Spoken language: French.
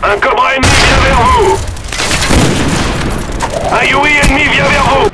Un Cobra ennemi vient vers vous Un Yui ennemi vient vers vous.